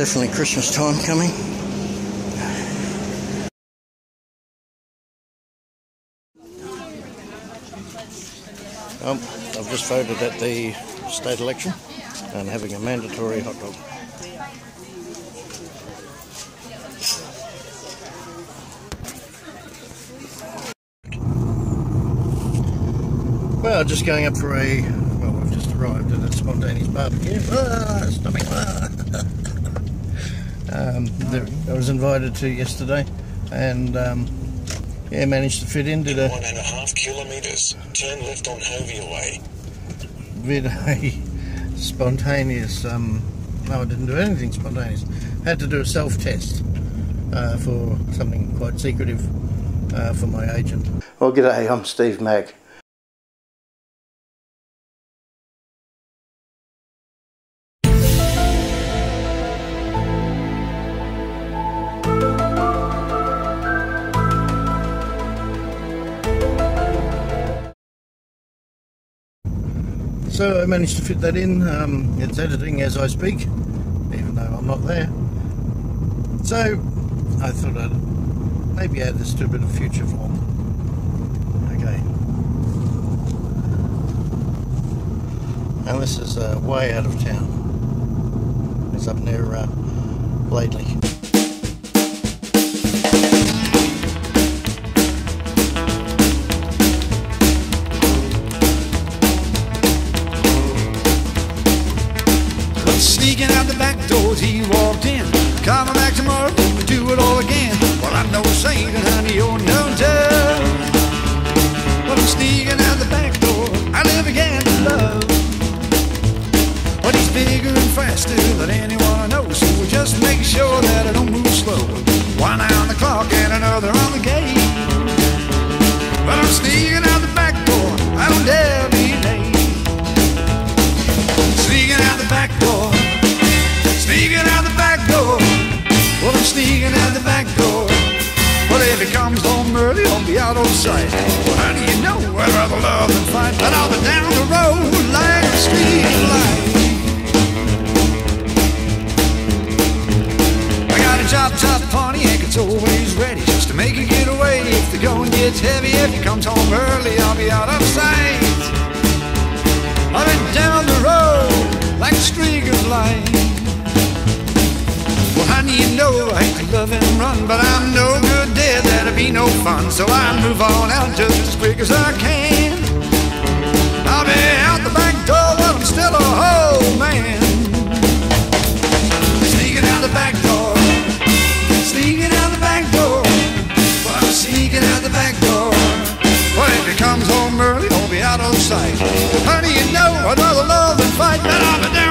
Definitely Christmas time coming. Um, I've just voted at the state election and having a mandatory hot dog. Well, just going up for a, well, we've just arrived at a spontaneous barbecue. Ah, stomach. Ah. Um, there, I was invited to yesterday and um, yeah, managed to fit in. Did a One and a half kilometres. Turn left on Hovey Way. did a spontaneous. Um, no, I didn't do anything spontaneous. Had to do a self-test uh, for something quite secretive uh, for my agent. Well, g'day. I'm Steve Mack. So I managed to fit that in. Um, it's editing as I speak, even though I'm not there. So I thought I'd maybe add this to a bit of future vlog. Okay. And this is uh, way out of town. It's up near uh, Bladley. Sneaking out the back doors, he walked in. Coming back tomorrow to do it all again. Well, I'm no saint, and honey, oh, you're no dove. Well, I'm sneaking out the back door. I live again to love. But he's bigger and faster than anyone I know. So we just make sure that I don't move slow. One eye on the clock and another on the gate. But I'm sneaking Comes home early, I'll be out of sight. Well, you know I'd rather love than fight? I'll be down the road like a street light. I got a job top Pontiac, it's always ready just to make a getaway. If the going gets heavy, if he comes home early, I'll be out of sight. I've been down the road like a streak of light. Well, honey, you know I hate to love and run, but I'm no good dead, that'd be no fun. So I move on out just as quick as I can. I'll be out the back door, but I'm still a whole man. Sneaking out the back door, sneaking out the back door. Well, I'm sneaking out the back door. Well, if he comes home early, I'll be out of sight. Honey, you know I'd rather love than fight, but I'll be down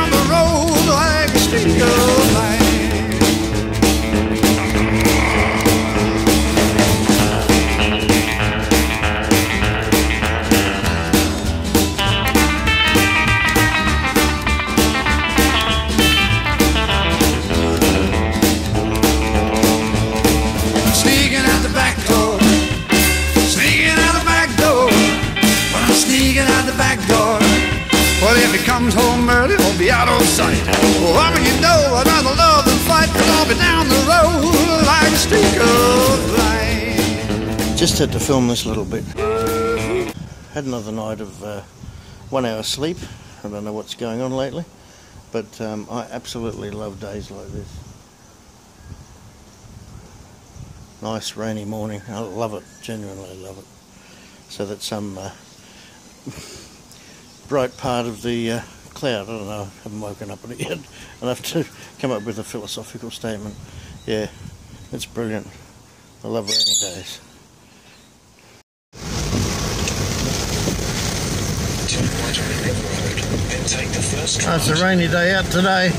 comes home early, I'll be out of sight. Well, I mean, you know love fight, I'll be down the road like a streak of light. Just had to film this little bit. Had another night of uh, one hour sleep. I don't know what's going on lately, but um, I absolutely love days like this. Nice rainy morning. I love it. Genuinely love it. So that some uh, bright part of the uh, cloud. I don't know. I haven't woken up on it yet. I'll have to come up with a philosophical statement. Yeah, it's brilliant. I love rainy days. Turn right on River Road. Then take the first Oh, it's a rainy day out today.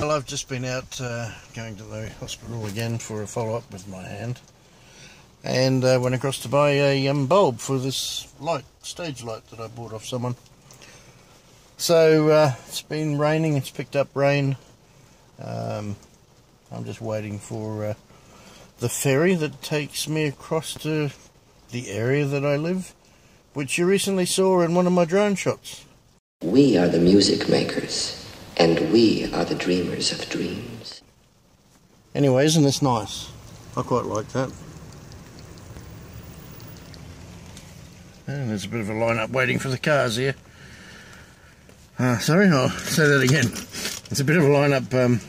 Well, I've just been out uh, going to the hospital again for a follow up with my hand, and uh, went across to buy a um, bulb for this light, stage light that I bought off someone. So uh, it's been raining. It's picked up rain. Um, I'm just waiting for uh, the ferry that takes me across to the area that I live, which you recently saw in one of my drone shots. We are the music makers. And we are the dreamers of dreams. Anyway, isn't this nice? I quite like that. And there's a bit of a line up waiting for the cars here. Uh, sorry, I'll say that again. It's a bit of a line up um,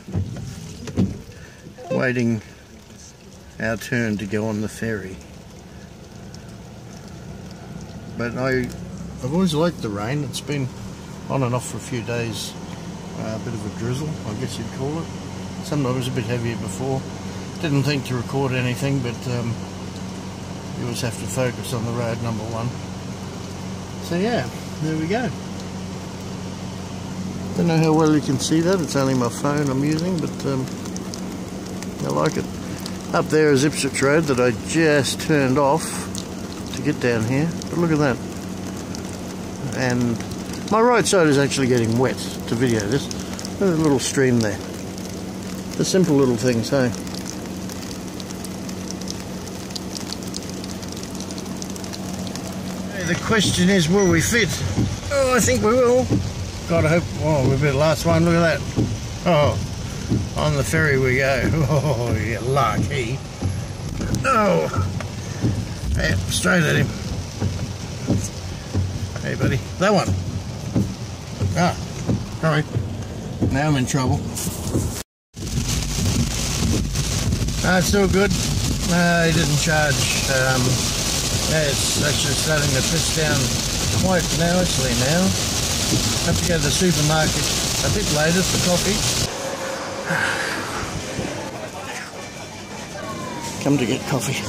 waiting our turn to go on the ferry. But I, I've always liked the rain. It's been on and off for a few days. Uh, a bit of a drizzle, I guess you'd call it. Sometimes a bit heavier before. Didn't think to record anything, but um, you always have to focus on the road, number one. So yeah, there we go. Don't know how well you can see that. It's only my phone I'm using, but um, I like it. Up there is Ipswich Road that I just turned off to get down here. But look at that. And my right side is actually getting wet to video this. There's a little stream there. The simple little things, hey? Hey, the question is, will we fit? Oh, I think we will. Gotta hope. Oh, we'll be the last one. Look at that. Oh, on the ferry we go. Oh, you lucky. Oh, hey, straight at him. Hey, buddy. That one. Ah, sorry. Now I'm in trouble. Ah, it's still good. No, he didn't charge. Um, it's actually starting to piss down quite nicely now. Have to go to the supermarket a bit later for coffee. Come to get coffee.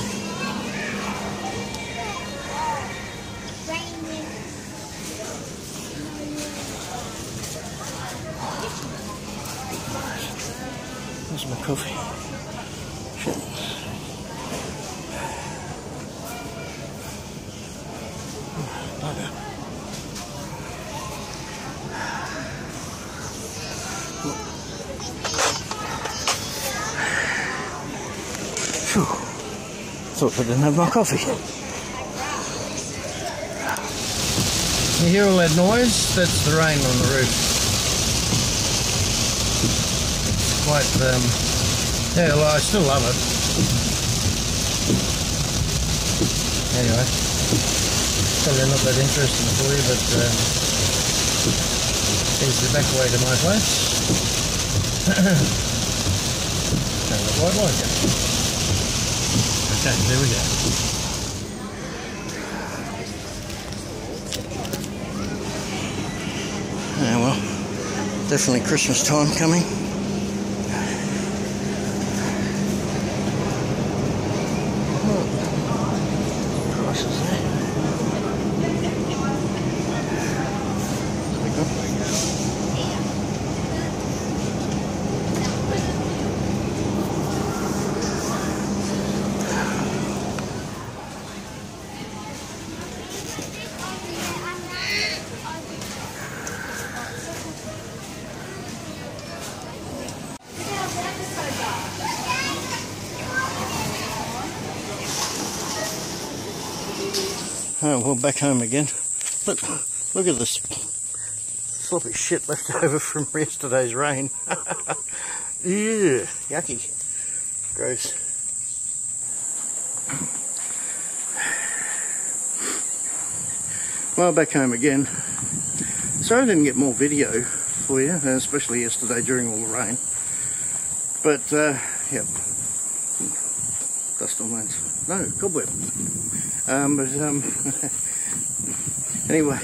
There's my coffee. Phew. Thought I didn't have my coffee. You hear all that noise? That's the rain on the roof. It's quite, um, yeah, well, I still love it. Anyway, probably not that interesting for you, but um, here's the back way to my place. and the quite like it. Okay, there we go. Yeah, well, definitely Christmas time coming. Oh, well, back home again. Look, look at this sloppy shit left over from yesterday's rain. Ew, yucky. Gross. Well, back home again. Sorry I didn't get more video for you, especially yesterday during all the rain. But, uh, yep. Dust on. No, cobweb. Um, but um, anyway,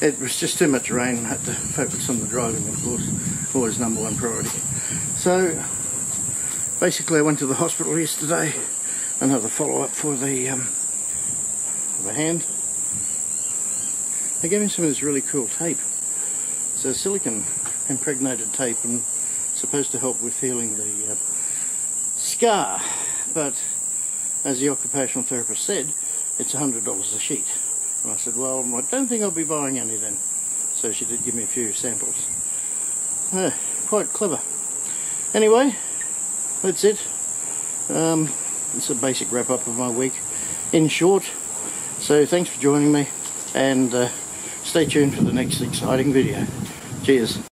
it was just too much rain. I had to focus on the driving, of course, always number one priority. So basically, I went to the hospital yesterday. Another follow-up for the um, the hand. They gave me some of this really cool tape. It's a silicon impregnated tape and supposed to help with healing the uh, scar. But as the occupational therapist said, it's $100 a sheet. And I said, well, I don't think I'll be buying any then. So she did give me a few samples. Uh, quite clever. Anyway, that's it. Um, it's a basic wrap up of my week in short. So thanks for joining me and uh, stay tuned for the next exciting video. Cheers.